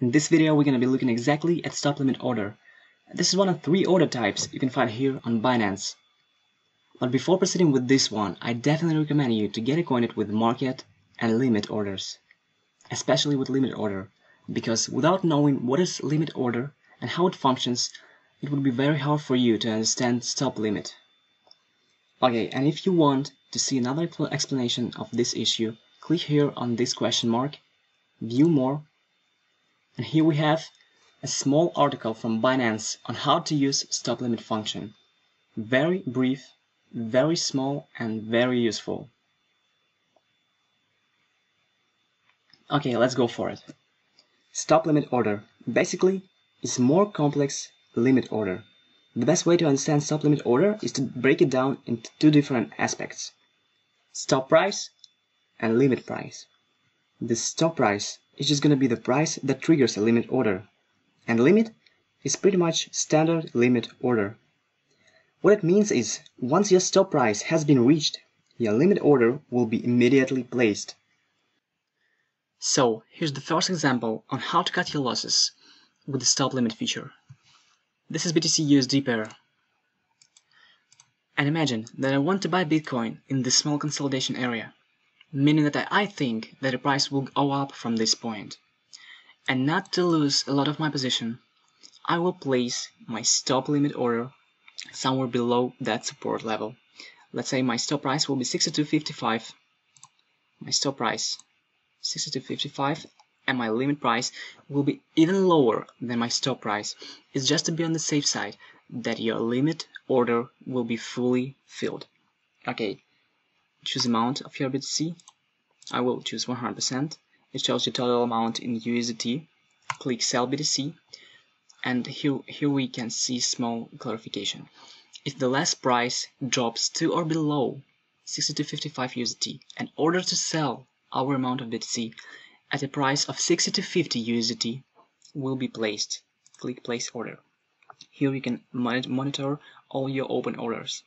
In this video, we're going to be looking exactly at stop limit order. This is one of three order types you can find here on Binance. But before proceeding with this one, I definitely recommend you to get acquainted with market and limit orders, especially with limit order, because without knowing what is limit order and how it functions, it would be very hard for you to understand stop limit. Okay, and if you want to see another explanation of this issue, click here on this question mark, view more, and here we have a small article from Binance on how to use stop limit function. Very brief, very small, and very useful. Okay, let's go for it. Stop limit order basically is more complex limit order. The best way to understand stop limit order is to break it down into two different aspects. Stop price and limit price. The stop price is just going to be the price that triggers a limit order. And limit is pretty much standard limit order. What it means is, once your stop price has been reached, your limit order will be immediately placed. So, here's the first example on how to cut your losses with the stop limit feature. This is BTC USD pair. And imagine that I want to buy Bitcoin in this small consolidation area meaning that I think that the price will go up from this point. And not to lose a lot of my position, I will place my stop limit order somewhere below that support level. Let's say my stop price will be 62.55. My stop price 62.55 and my limit price will be even lower than my stop price. It's just to be on the safe side that your limit order will be fully filled. Okay, choose amount of your BTC. I will choose 100%. It shows the total amount in USDT. Click sell BTC and here, here we can see small clarification. If the last price drops to or below 62.55 USDT, in order to sell our amount of BTC at a price of 62.50 USDT will be placed. Click place order. Here you can monitor all your open orders.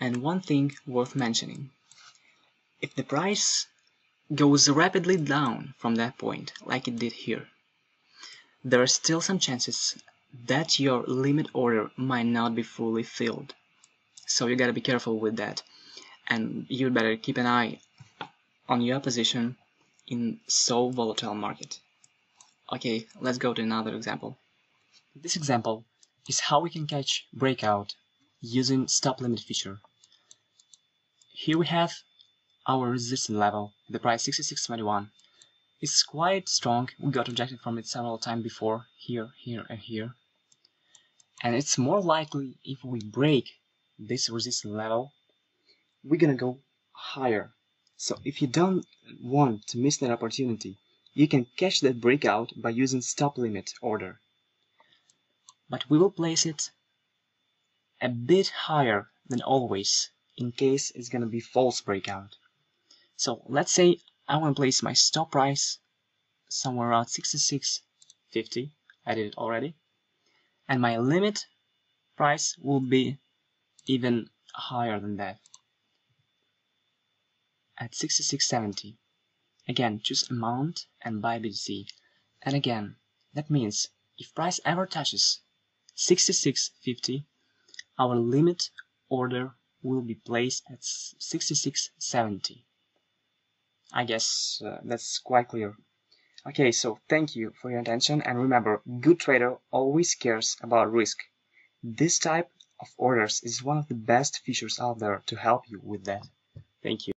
And one thing worth mentioning, if the price goes rapidly down from that point, like it did here, there are still some chances that your limit order might not be fully filled. So you gotta be careful with that. And you'd better keep an eye on your position in so volatile market. Okay, let's go to another example. This example is how we can catch breakout using stop limit feature. Here we have our resistance level, the price 66.21. It's quite strong, we got rejected from it several times before, here, here, and here. And it's more likely if we break this resistance level, we're gonna go higher. So if you don't want to miss that opportunity, you can catch that breakout by using stop limit order. But we will place it a bit higher than always in case it's gonna be false breakout. So let's say I want to place my stop price somewhere around 66.50. I did it already. And my limit price will be even higher than that at 66.70. Again, choose amount and buy BTC. And again, that means if price ever touches 66.50, our limit order will be placed at 66.70. I guess uh, that's quite clear. Okay, so thank you for your attention and remember, good trader always cares about risk. This type of orders is one of the best features out there to help you with that. Thank you.